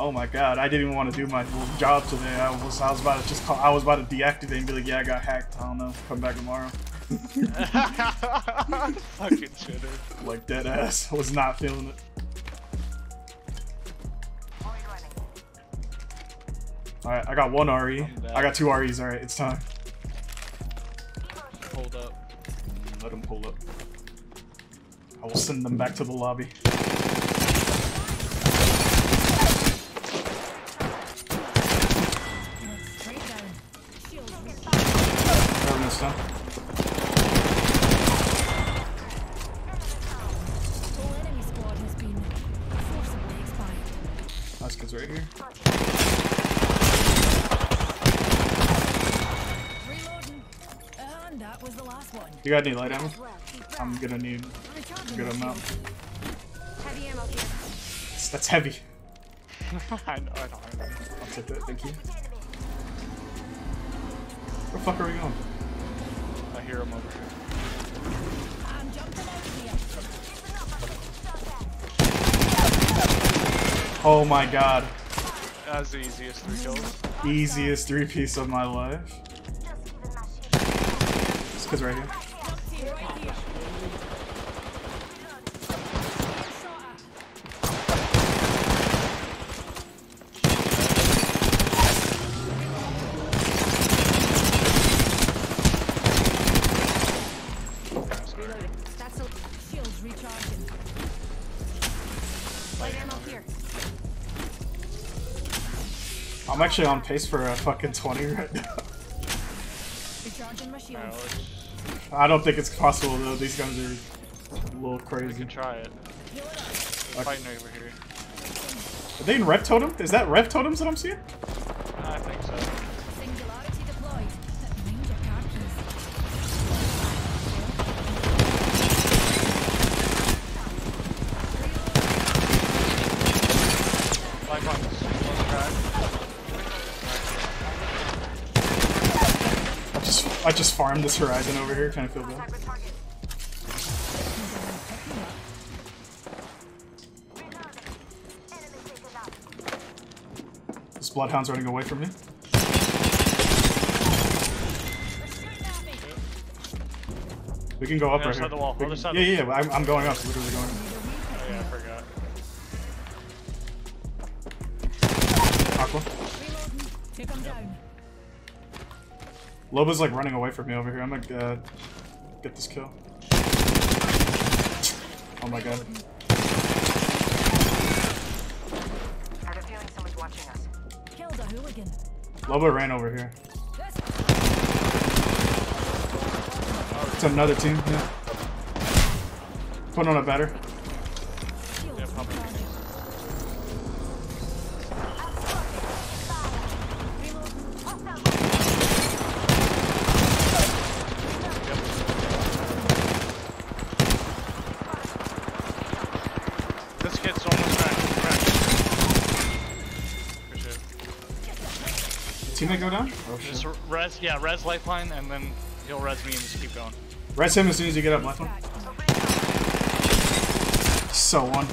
Oh my god, I didn't even want to do my job today. I was I was about to just call I was about to deactivate and be like, yeah, I got hacked. I don't know. Come back tomorrow. Fucking shitter. Like dead ass. I was not feeling it. Alright, I got one RE. I got two REs, alright, it's time. Hold up. Let them pull up. I will send them back to the lobby. Expired. Right here. Reloading. And that was the last one. You got any light ammo? I'm going. gonna need Recharging a good amount. Heavy ammo here. That's heavy. I know, I know, I know. I'll take that, thank you. Where the fuck are we going? I hear him over here. I'm jumping out here. Oh my god. That's the easiest three kills. Easiest three piece of my life. Just giving my shield. This kid's right here. I'm actually on pace for a fucking 20 right now. Recharging my No, shields. it's, I don't think it's possible though. These guns are a little we crazy. can try it. They're fighting over here. Are they in rev totem? Is that rev totems that I'm seeing? I think so. Singularity deployed. I just farmed this horizon over here, kind of feel bad. Contact with target. Reloading. Enemy taken out. This bloodhound's running away from me. They're shooting at me. We can go up Other right side here. of the wall, other side yeah, yeah, yeah. I'm, I'm going up. Literally going up. Loba's like running away from me over here. I'm gonna uh, get this kill. Oh my god. I have a feeling someone's watching us. Killed a hooligan. Loba ran over here. It's another team. Yeah. Put on a better. Teammate go down? Oh Just shit. res, yeah, res lifeline, and then he'll res me and just keep going. Res him as soon as you get up, left one. So on.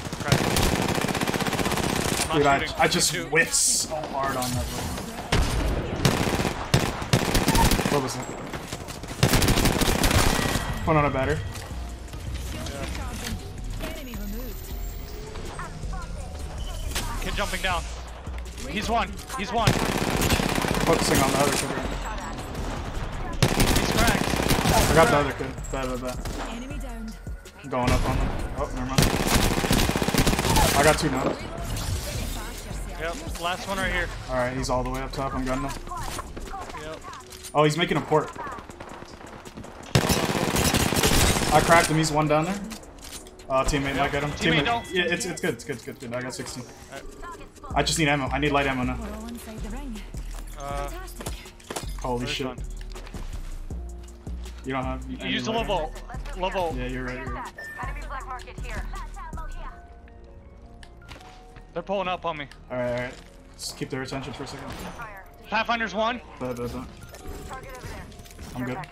I'm Dude, I. I just Shoot. whiffed so hard on that one. What was that? Put on a batter. Shields recharging. Enemy removed. Kid jumping down. He's one. He's one. Focusing on the other kid. right He's cracked. I got the other kid. Bad, bad, bad. Enemy downed. I'm going up on them. Oh, never mind. I got two now. Reloading. Fast yourself. Yep. Last one right here. Alright, he's all the way up top. I'm gunning him. Yep. Oh, he's making a port. I cracked him. He's one down there. Uh, teammate I get him. Teammate, don't. Yeah, it's, it's good. It's good. It's good. good. I got 16. Alright. I just need ammo. I need light ammo now. Uh, Holy shit. one. You don't have. You, Use the level. Level. Yeah, you're right. You're right. Enemy black market here. They're pulling up on me. Alright, alright. Just keep their attention for a second. Pathfinder's one. Bad, bad, bad. Target over there. I'm Care good. in.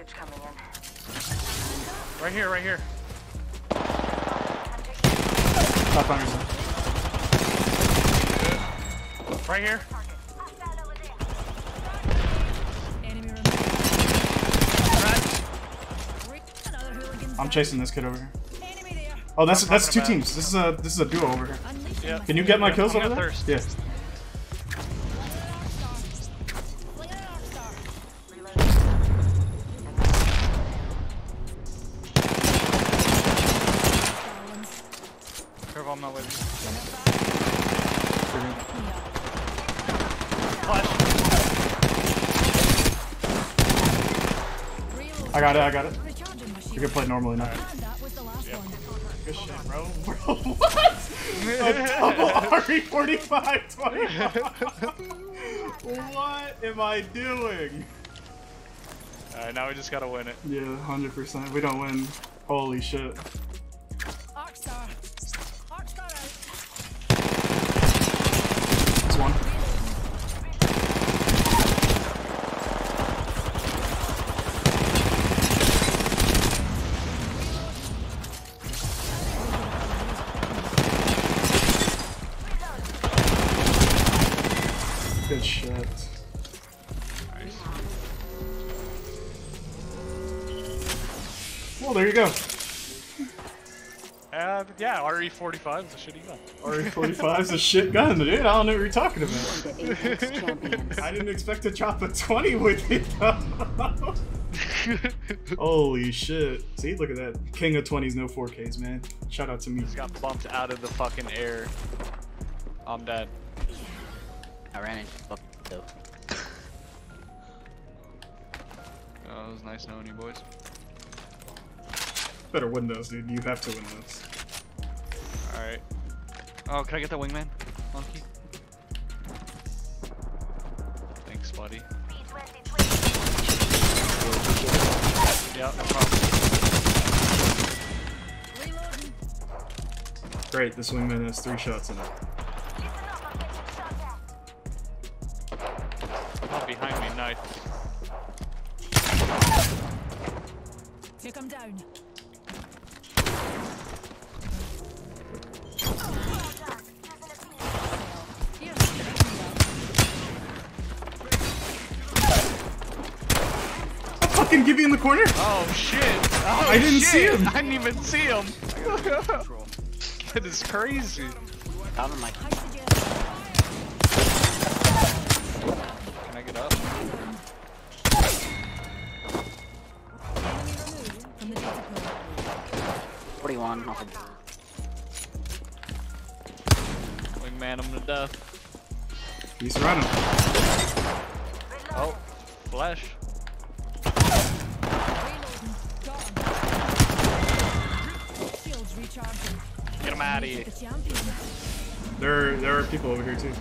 Right here. Right here. Pathfinder's in. Right here. I'm chasing this kid over here. Oh, that's that's two about- teams. This is a this is a duo over here. Yeah. Can you get my Yeah, kills I'm over there? thirst. Yeah. Fling an arc star. I'm not with you. Pick me up. Flash. I got it. I got it. Recharging my You shield. can play normally now. And that was the last one. Good shit, bro. Bro, what? A double RE45 What am I doing? Alright, now we just gotta win it. Yeah, 100%. We don't win. Holy shit. Good shit. Nice. Well, there you go. Uh, yeah, RE45 is a shitty gun. RE45 is a shit gun, dude. I don't know what you're talking about. The Apex champions. I didn't expect to drop a 20 with it. Holy shit. See, look at that. King of 20s, no 4Ks, man. Shout out to me. Just got bumped out of the fucking air. I'm dead. I ran into fuck though. Oh, it was nice knowing you boys. Better win those, dude. You have to win those. Alright. Oh, can I get the wingman? Monkey? Thanks, buddy. Yeah, no problem. Great, this wingman has three shots in it. Take him down. Here, pick me up. Fucking Gibby in the corner? Oh shit! Oh, I didn't see him. I didn't even see him! That is crazy. Found him like pool. 41 off of Wingman him to death. He's running. Oh, flash. Reloading. Gone. Shields recharging. Get him out of here. There, there are people over here too.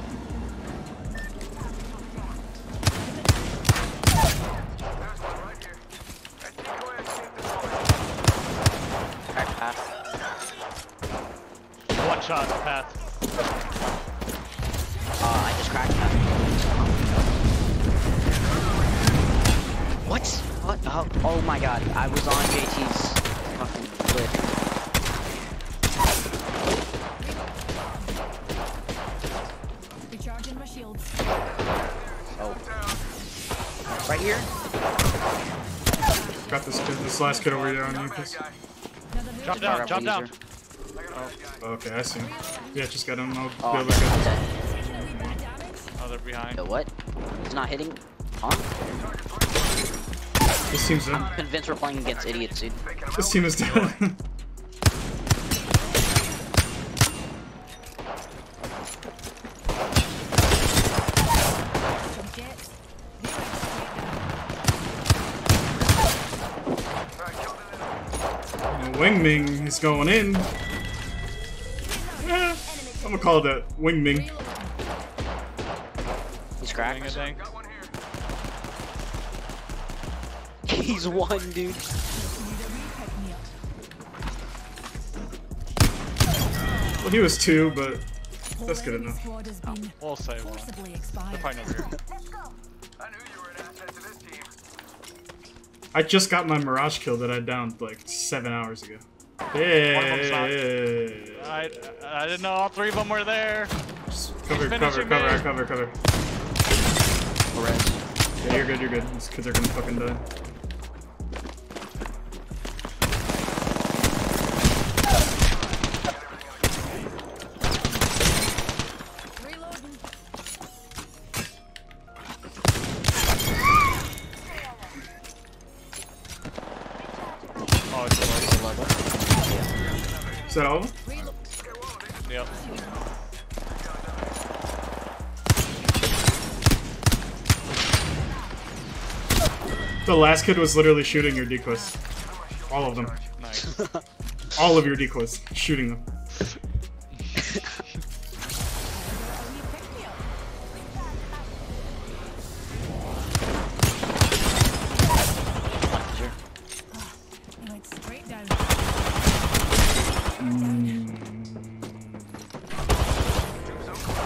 One shot, path. Uh, I just cracked that. What? What? Oh, oh my god, I was on JT's fucking lid. Recharging my shields. Oh. Right here? Got this kid, this last kid over there on you. Chris. Another hooligan. Jump down, Fire jump down. Laser. Okay, I see. Yeah, just got him. I'll Oh, be able to get dead. Taking a wee bit of damage. Oh, they're behind. The what? He's not hitting? Huh? This team's dead. Convinced we're playing against idiots, dude. This team is dead. Some jets. Wingming is going in. I'm gonna call that Wingming. Reloading. He's Ding a cracked. ding. He's one, dude. Need a re-pick me up. Well, he was two, but That's good enough. Squad has been We'll say one. forcibly They're expired. probably over here. I knew you were an asset to this team. I just got my Mirage kill that I downed like seven hours ago. One of them's not- Yeah. I, didn't know all three of them were there. Cover, cover, cover, man. cover, cover. Res. Yeah, you're good, you're good. These kids are gonna fucking die. Oh, it's a level. Is that all? of them? The last kid was literally shooting your decoys. All of them. Nice. All of your decoys. Shooting them. Sure. He went straight down.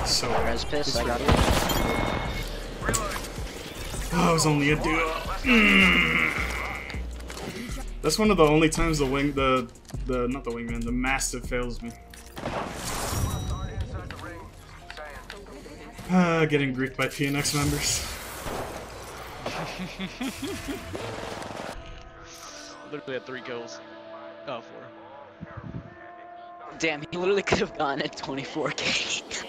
So Res piss, I got it. Oh, it was only a duo. Mm. That's one of the only times the wing, the, the, not the wingman, the mastiff fails me. Already inside the ring. Saying. Ah, getting griefed by PNX members. Literally had three kills. Oh, four. Damn, he literally could have gone at 24k.